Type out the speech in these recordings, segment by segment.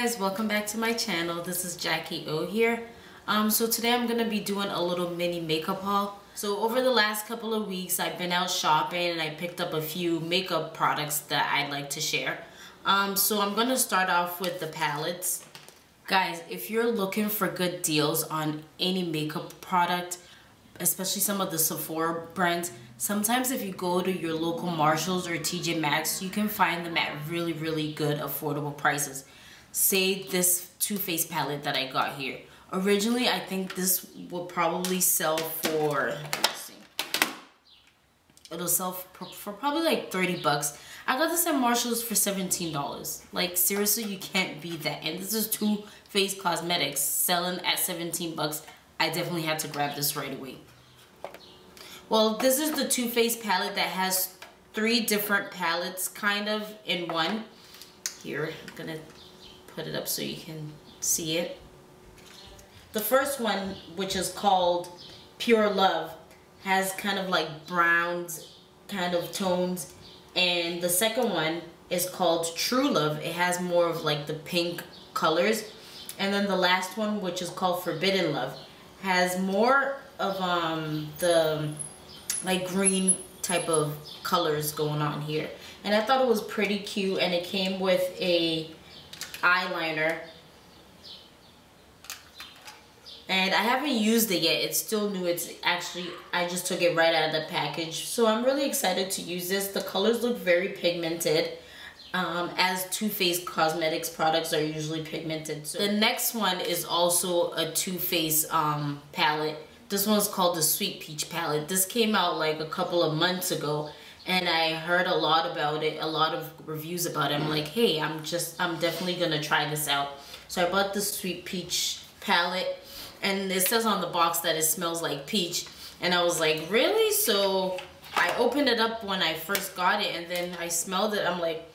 guys welcome back to my channel. This is Jackie O here. Um, so today I'm gonna be doing a little mini makeup haul. So over the last couple of weeks I've been out shopping and I picked up a few makeup products that I'd like to share. Um, so I'm gonna start off with the palettes. Guys if you're looking for good deals on any makeup product especially some of the Sephora brands sometimes if you go to your local Marshalls or TJ Maxx you can find them at really really good affordable prices say this Too Faced palette that I got here. Originally, I think this will probably sell for, it'll sell for, for probably like 30 bucks. I got this at Marshall's for $17. Like, seriously, you can't beat that. And this is Too Faced Cosmetics selling at 17 bucks. I definitely had to grab this right away. Well, this is the Too Faced palette that has three different palettes kind of in one. Here, I'm gonna put it up so you can see it. The first one, which is called Pure Love, has kind of like browns kind of tones. And the second one is called True Love. It has more of like the pink colors. And then the last one, which is called Forbidden Love, has more of um, the like green type of colors going on here. And I thought it was pretty cute and it came with a eyeliner. And I haven't used it yet. It's still new. It's actually, I just took it right out of the package. So I'm really excited to use this. The colors look very pigmented. Um, as Too Faced Cosmetics products are usually pigmented. So the next one is also a Too Faced um, palette. This one's called the Sweet Peach palette. This came out like a couple of months ago and I heard a lot about it, a lot of reviews about it. I'm like, hey, I'm just, I'm definitely gonna try this out. So I bought the Sweet Peach palette, and it says on the box that it smells like peach. And I was like, really? So I opened it up when I first got it, and then I smelled it. I'm like,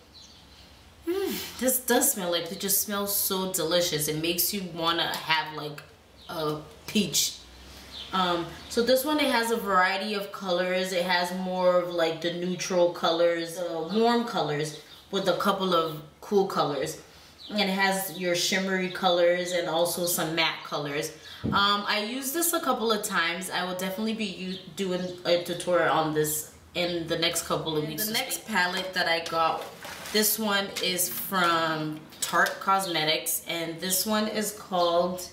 hmm, this does smell like, it just smells so delicious. It makes you wanna have like a peach um, so this one, it has a variety of colors. It has more of like the neutral colors, uh, warm colors with a couple of cool colors. And it has your shimmery colors and also some matte colors. Um, I used this a couple of times. I will definitely be doing a tutorial on this in the next couple of weeks. The next palette that I got, this one is from Tarte Cosmetics. And this one is called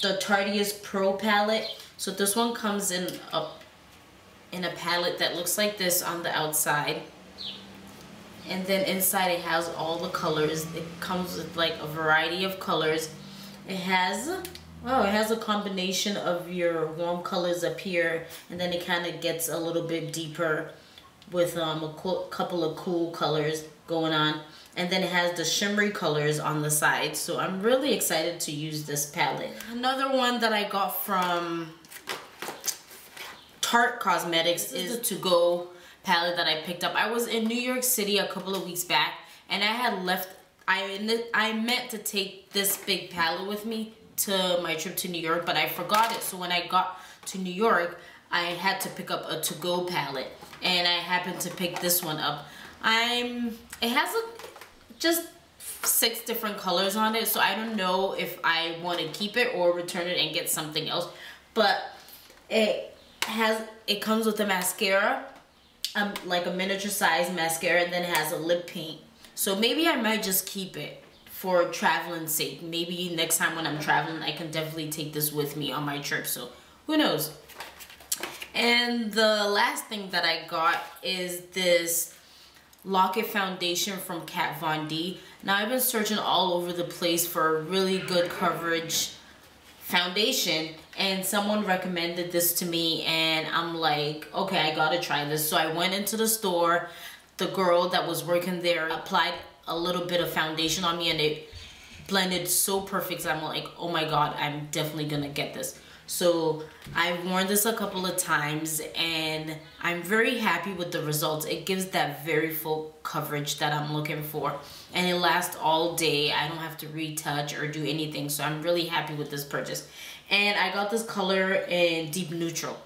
the Tarteist Pro palette. So this one comes in a, in a palette that looks like this on the outside. And then inside it has all the colors. It comes with like a variety of colors. It has, wow, it has a combination of your warm colors up here. And then it kind of gets a little bit deeper with um, a couple of cool colors going on and then it has the shimmery colors on the side. So I'm really excited to use this palette. Another one that I got from Tarte Cosmetics is the to-go palette that I picked up. I was in New York City a couple of weeks back and I had left I, I meant to take this big palette with me to my trip to New York but I forgot it. So when I got to New York I had to pick up a to-go palette and I happened to pick this one up. I'm it has a just six different colors on it so I don't know if I want to keep it or return it and get something else. But it has it comes with a mascara um, like a miniature size mascara and then it has a lip paint. So maybe I might just keep it for traveling sake. Maybe next time when I'm traveling I can definitely take this with me on my trip so who knows? And the last thing that I got is this Lock-It Foundation from Kat Von D. Now I've been searching all over the place for a really good coverage foundation and someone recommended this to me and I'm like, okay, I gotta try this. So I went into the store. The girl that was working there applied a little bit of foundation on me and it blended so perfect. I'm like, oh my God, I'm definitely gonna get this. So I've worn this a couple of times and I'm very happy with the results. It gives that very full coverage that I'm looking for and it lasts all day. I don't have to retouch or do anything. So I'm really happy with this purchase. And I got this color in deep neutral.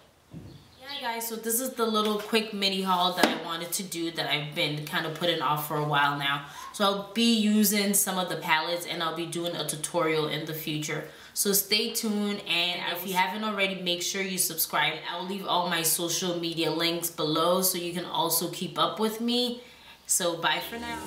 Guys so this is the little quick mini haul that I wanted to do that I've been kind of putting off for a while now. So I'll be using some of the palettes and I'll be doing a tutorial in the future. So stay tuned and if you haven't already make sure you subscribe. I'll leave all my social media links below so you can also keep up with me. So bye for now